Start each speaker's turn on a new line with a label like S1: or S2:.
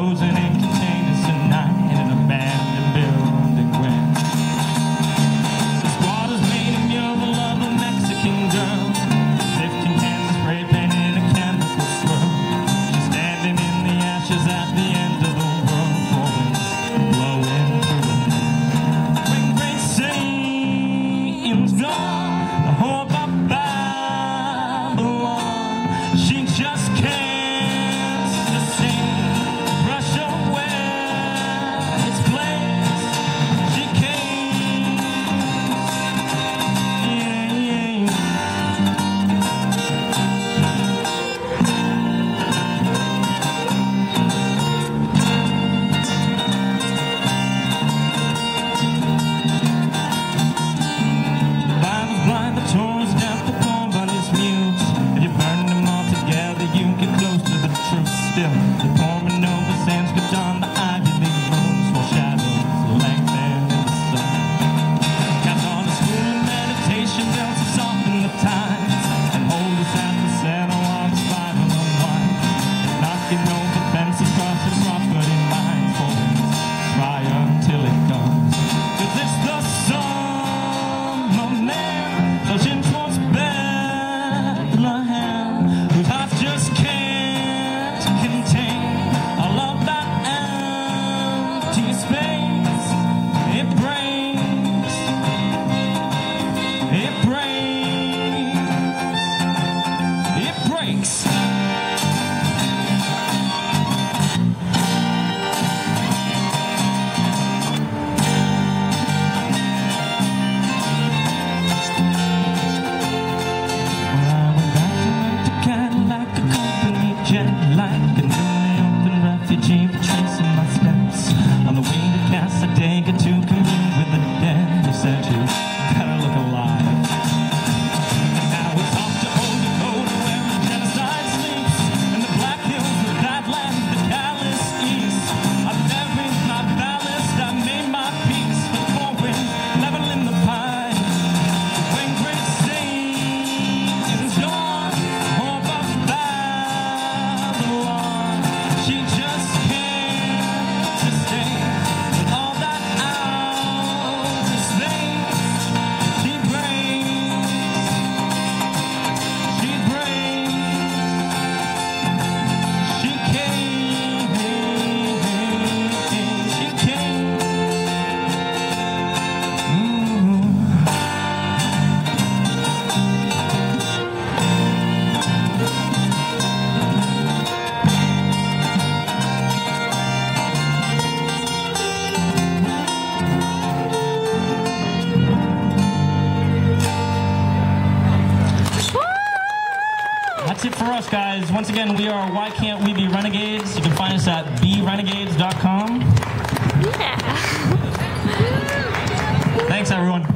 S1: frozen in. That's it for us, guys. Once again, we are Why Can't We Be Renegades? You can find us at berenegades.com.
S2: Yeah.
S1: Thanks, everyone.